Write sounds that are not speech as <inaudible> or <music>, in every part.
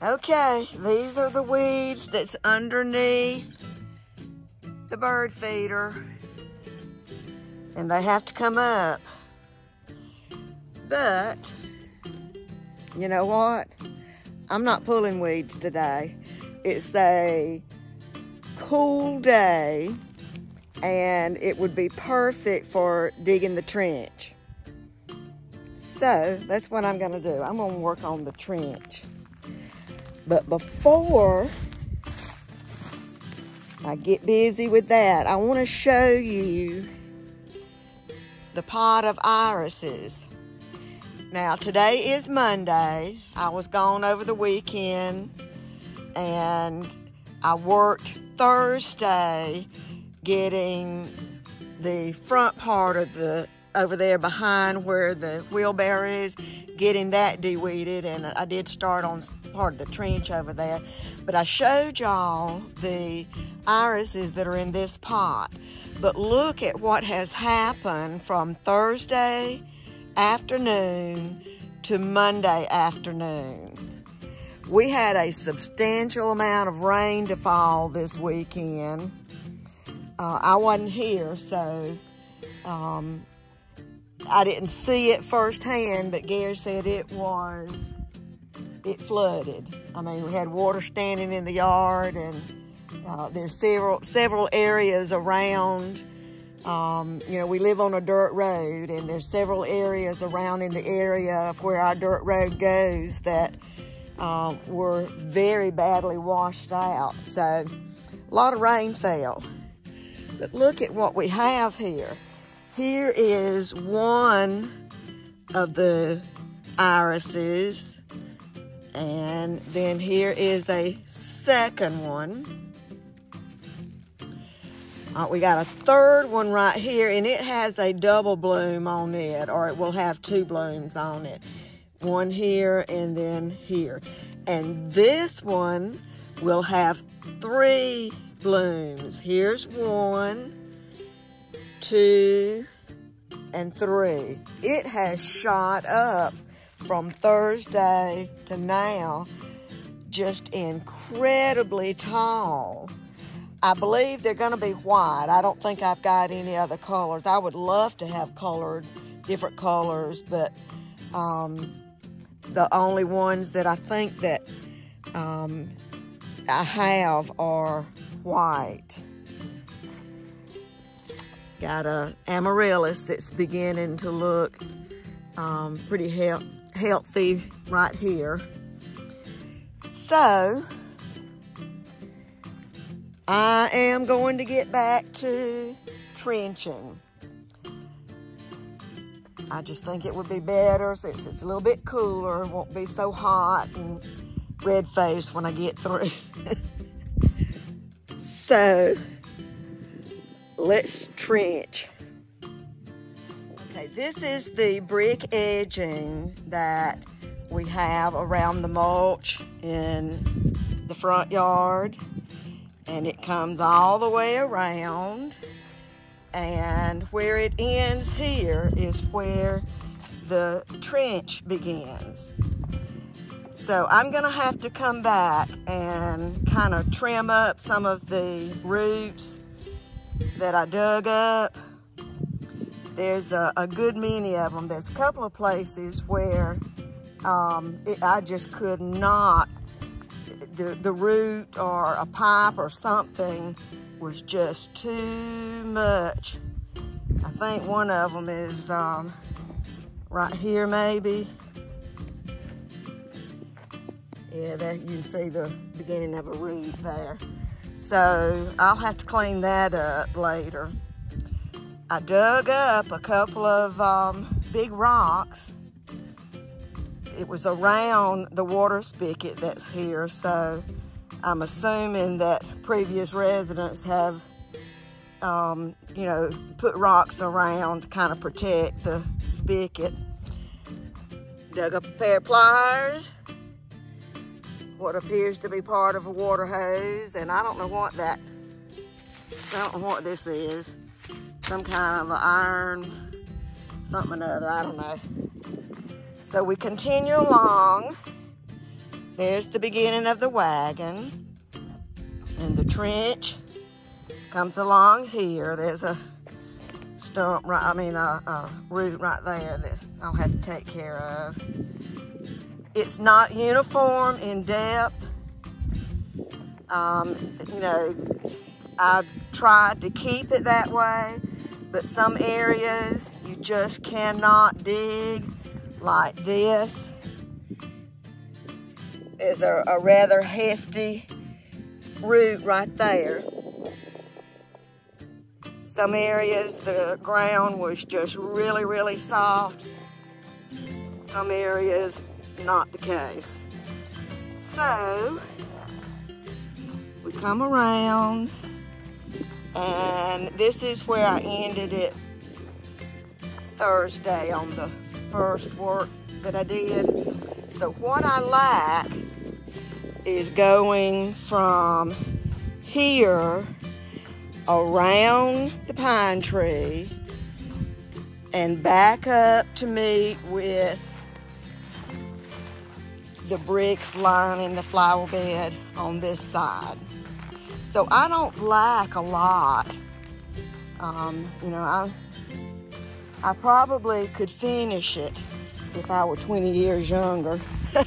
Okay, these are the weeds that's underneath the bird feeder. And they have to come up. But, you know what? I'm not pulling weeds today. It's a cool day and it would be perfect for digging the trench. So that's what I'm gonna do. I'm gonna work on the trench. But before I get busy with that, I wanna show you the pot of irises. Now today is Monday. I was gone over the weekend and I worked Thursday getting the front part of the over there behind where the wheelbarrow is, getting that de-weeded, and I did start on part of the trench over there. But I showed y'all the irises that are in this pot. But look at what has happened from Thursday afternoon to Monday afternoon. We had a substantial amount of rain to fall this weekend. Uh, I wasn't here, so um, I didn't see it firsthand, but Gary said it was, it flooded. I mean, we had water standing in the yard and uh, there's several, several areas around, um, you know, we live on a dirt road and there's several areas around in the area of where our dirt road goes that um, were very badly washed out. So a lot of rain fell. But look at what we have here. Here is one of the irises. And then here is a second one. Uh, we got a third one right here, and it has a double bloom on it, or it will have two blooms on it. One here and then here. And this one will have three blooms. Here's one, two, and three. It has shot up from Thursday to now just incredibly tall. I believe they're going to be white. I don't think I've got any other colors. I would love to have colored, different colors, but um, the only ones that I think that um, I have are white. Got a amaryllis that's beginning to look um, pretty he healthy right here. So, I am going to get back to trenching. I just think it would be better since it's a little bit cooler, won't be so hot and red faced when I get through. <laughs> so, let's trench. Okay, this is the brick edging that we have around the mulch in the front yard. And it comes all the way around. And where it ends here is where the trench begins. So I'm gonna have to come back and kind of trim up some of the roots that I dug up. There's a, a good many of them. There's a couple of places where um, it, I just could not, the, the root or a pipe or something was just too much. I think one of them is um, right here maybe. Yeah, there you can see the beginning of a root there. So I'll have to clean that up later. I dug up a couple of um, big rocks. It was around the water spigot that's here, so I'm assuming that previous residents have, um, you know, put rocks around to kind of protect the spigot. Dug up a pair of pliers, what appears to be part of a water hose, and I don't know what that, I don't know what this is. Some kind of iron, something or other, I don't know. So we continue along there's the beginning of the wagon. And the trench comes along here. There's a stump right, I mean a, a root right there that I'll have to take care of. It's not uniform in depth. Um, you know, I tried to keep it that way, but some areas you just cannot dig like this. Is a, a rather hefty root right there. Some areas the ground was just really, really soft. Some areas not the case. So, we come around and this is where I ended it Thursday on the first work that I did. So what I like is going from here around the pine tree and back up to meet with the bricks lining the flower bed on this side. So I don't like a lot. Um, you know, I, I probably could finish it if I were 20 years younger. <laughs>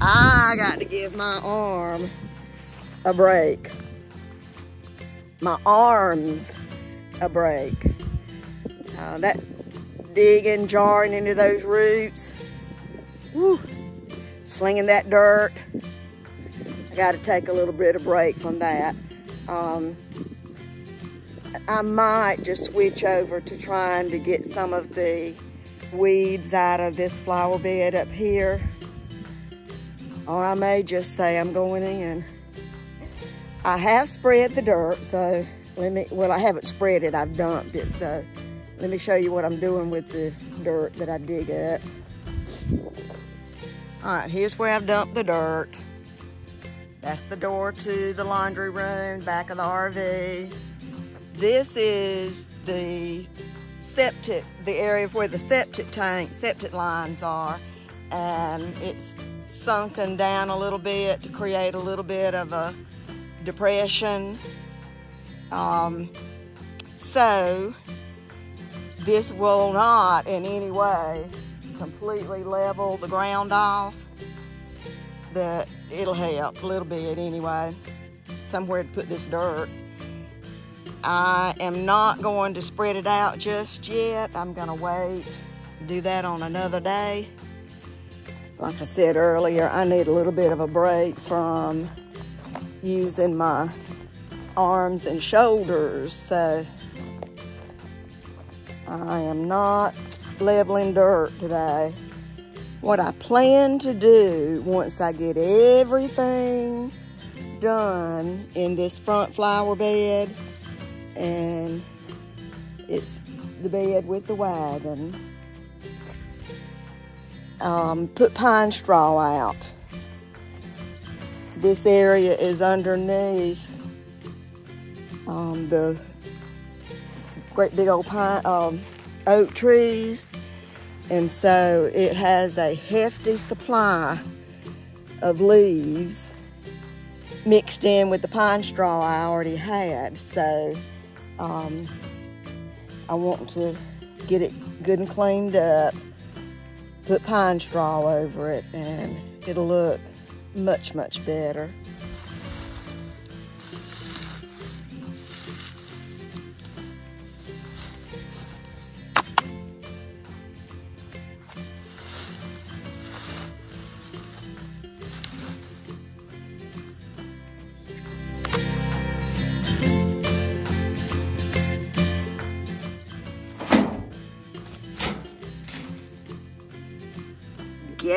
I got to give my arm a break my arms a break. Uh, that digging, jarring into those roots, whew, slinging that dirt. I got to take a little bit of break from that. Um, I might just switch over to trying to get some of the weeds out of this flower bed up here. Or I may just say I'm going in. I have spread the dirt, so let me, well, I haven't spread it, I've dumped it. So let me show you what I'm doing with the dirt that I dig up. All right, here's where I've dumped the dirt. That's the door to the laundry room, back of the RV. This is the septic, the area where the septic tank, septic lines are. And it's sunken down a little bit to create a little bit of a depression. Um, so this will not in any way completely level the ground off, but it'll help a little bit anyway. Somewhere to put this dirt. I am not going to spread it out just yet. I'm gonna wait, do that on another day. Like I said earlier, I need a little bit of a break from using my arms and shoulders. So I am not leveling dirt today. What I plan to do once I get everything done in this front flower bed and it's the bed with the wagon. Um, put pine straw out this area is underneath um, the great big old pine um, oak trees and so it has a hefty supply of leaves mixed in with the pine straw I already had so um, I want to get it good and cleaned up put pine straw over it and it'll look much, much better.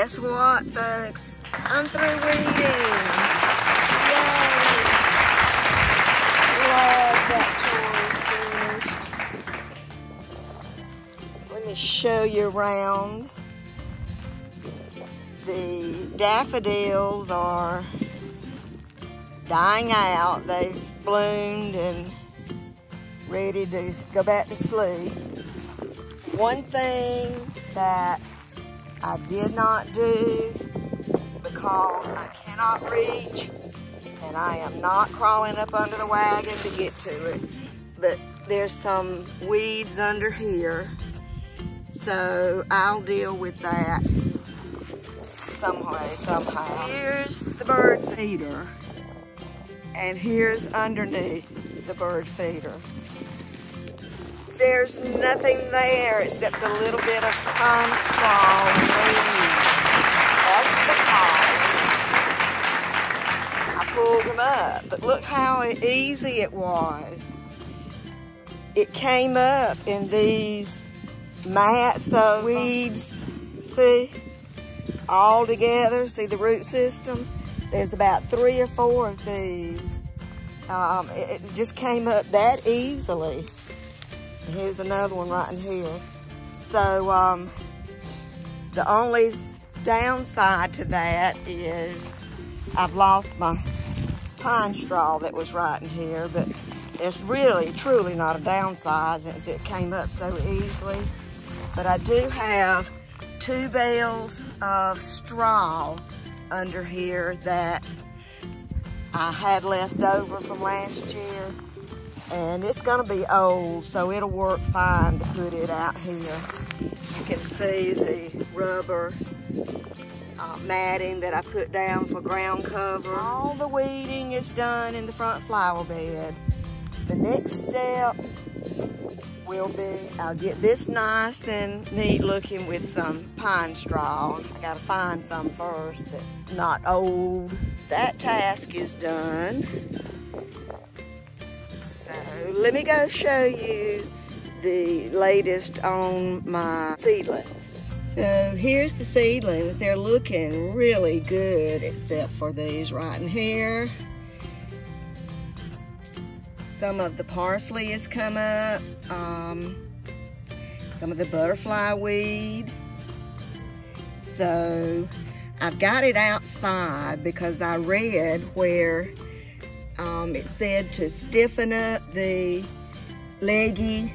Guess what, folks? I'm through weeding. Yay! Love that finished. Let me show you around. The daffodils are dying out. They've bloomed and ready to go back to sleep. One thing that I did not do because I cannot reach and I am not crawling up under the wagon to get to it. But there's some weeds under here. So I'll deal with that some way, somehow. Here's the bird feeder. And here's underneath the bird feeder. There's nothing there except a little bit of pine straw leaves. That's the pot. I pulled them up, but look how easy it was. It came up in these mats, of weeds, see? All together, see the root system? There's about three or four of these. Um, it, it just came up that easily. And here's another one right in here. So um, the only downside to that is I've lost my pine straw that was right in here, but it's really, truly not a downside since it came up so easily. But I do have two bales of straw under here that I had left over from last year and it's gonna be old so it'll work fine to put it out here. You can see the rubber uh, matting that I put down for ground cover. All the weeding is done in the front flower bed. The next step will be I'll get this nice and neat looking with some pine straw. I gotta find some first that's not old. That task is done let me go show you the latest on my seedlings. So here's the seedlings. They're looking really good except for these right in here. Some of the parsley has come up. Um, some of the butterfly weed. So I've got it outside because I read where um, it said to stiffen up the leggy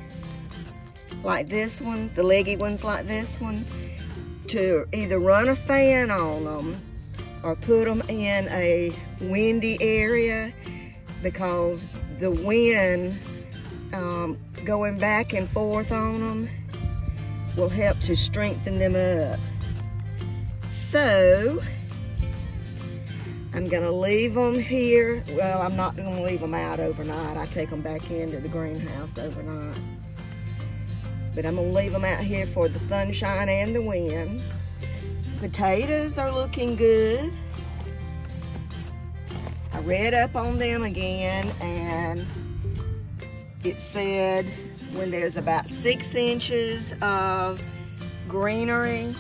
like this one, the leggy ones like this one, to either run a fan on them or put them in a windy area because the wind um, going back and forth on them will help to strengthen them up. So, I'm gonna leave them here. Well, I'm not gonna leave them out overnight. I take them back into the greenhouse overnight. But I'm gonna leave them out here for the sunshine and the wind. Potatoes are looking good. I read up on them again and it said when there's about six inches of greenery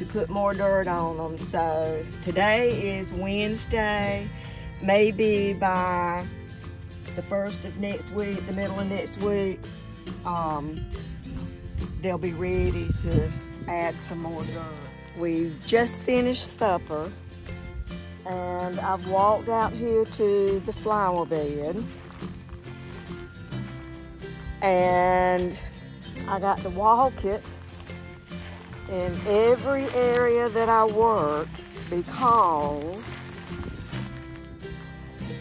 to put more dirt on them. So today is Wednesday. Maybe by the first of next week, the middle of next week, um, they'll be ready to add some more dirt. We've just finished supper and I've walked out here to the flower bed and I got to walk it in every area that I work because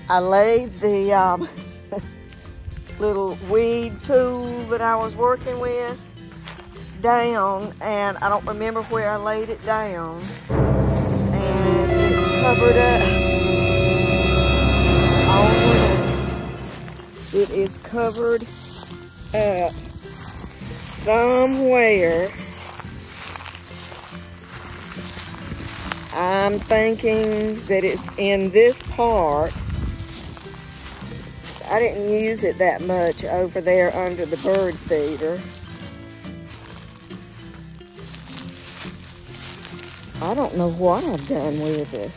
I laid the um, <laughs> little weed tool that I was working with down and I don't remember where I laid it down and it covered up. It is covered up somewhere I'm thinking that it's in this part. I didn't use it that much over there under the bird feeder. I don't know what I've done with it.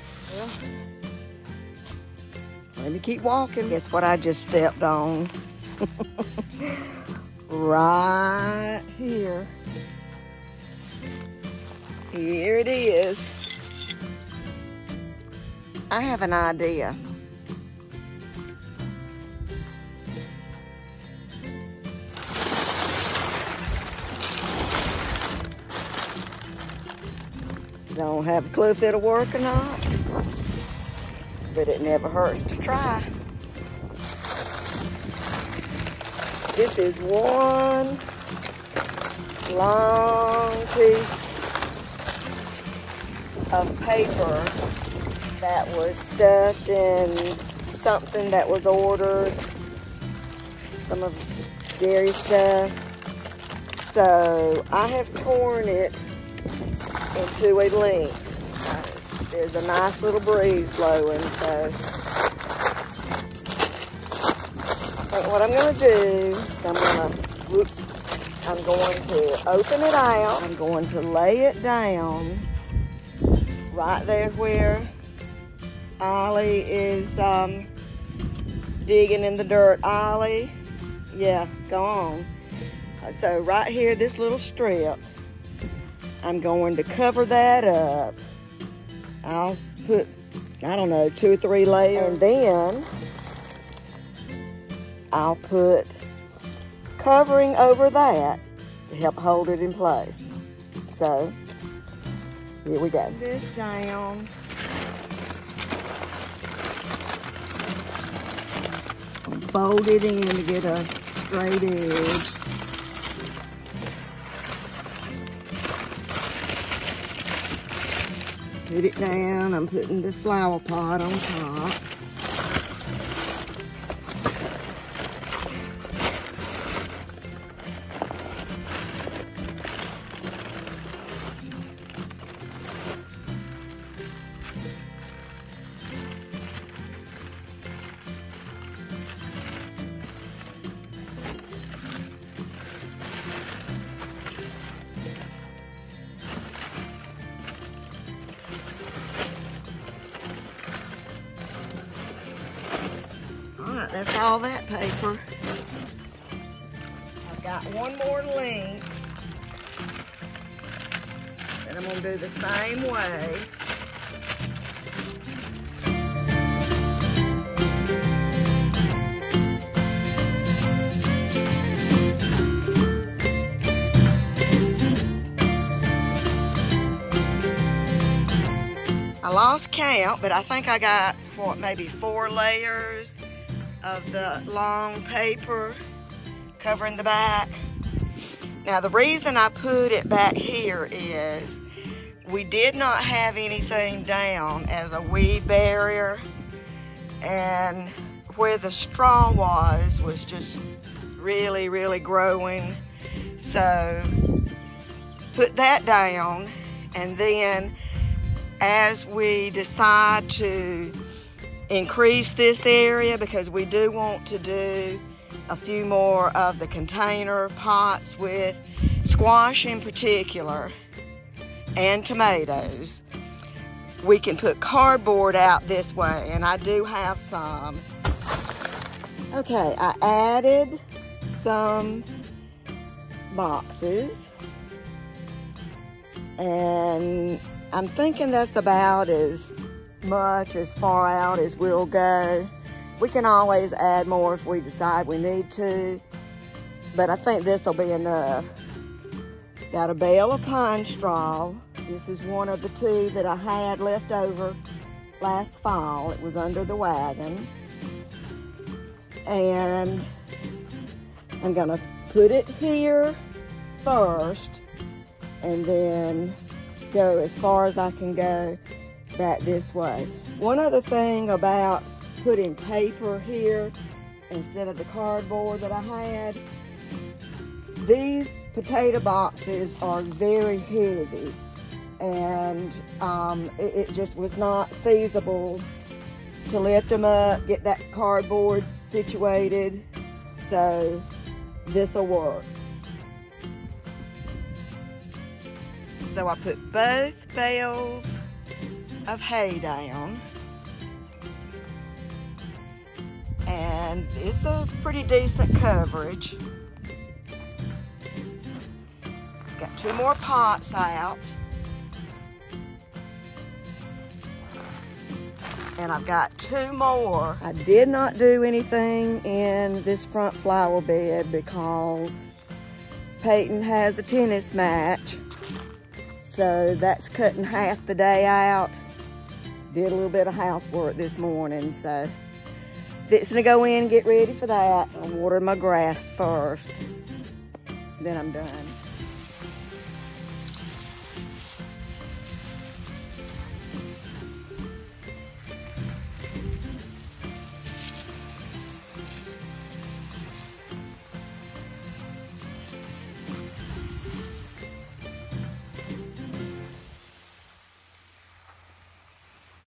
Well, let me keep walking. Guess what I just stepped on? <laughs> right here. Here it is. I have an idea. Don't have a clue if it'll work or not, but it never hurts to try. This is one long piece of paper that was stuffed in something that was ordered, some of dairy stuff. So I have torn it into a length. There's a nice little breeze blowing, so think what I'm gonna do is I'm gonna, whoops, I'm going to open it out. I'm going to lay it down right there where Ollie is um, digging in the dirt. Ollie, yeah, go on. So right here, this little strip, I'm going to cover that up. I'll put, I don't know, two or three layers. And then I'll put covering over that to help hold it in place. So, here we go. This down. Fold it in to get a straight edge. Put it down. I'm putting the flower pot on top. That's all that paper. I've got one more length. And I'm gonna do the same way. I lost count, but I think I got, what, maybe four layers of the long paper covering the back. Now the reason I put it back here is we did not have anything down as a weed barrier and where the straw was was just really really growing so put that down and then as we decide to increase this area because we do want to do a few more of the container pots with squash in particular and tomatoes. We can put cardboard out this way and I do have some. Okay, I added some boxes and I'm thinking that's about as much as far out as we'll go. We can always add more if we decide we need to, but I think this will be enough. Got a bale of pine straw. This is one of the two that I had left over last fall. It was under the wagon. And I'm gonna put it here first and then go as far as I can go back this way. One other thing about putting paper here instead of the cardboard that I had, these potato boxes are very heavy and um, it, it just was not feasible to lift them up, get that cardboard situated. So this will work. So I put both bales of hay down. And it's a pretty decent coverage. Got two more pots out. And I've got two more. I did not do anything in this front flower bed because Peyton has a tennis match. So that's cutting half the day out. Did a little bit of housework this morning, so fixing to go in get ready for that. I'll water my grass first. Then I'm done.